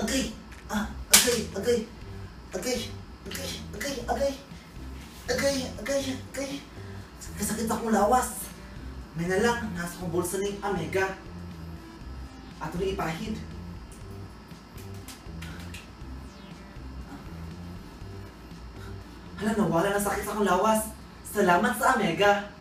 Agay! Ah, agay, agay. Agay, agay, agay, agay. Agay, agay, agay. Kasakit akong lawas. May na lang, nasa kong bulsa ni Amega. Ato ni ipahid. Hala, nawala na sakit sa akong lawas. Salamat sa Amega.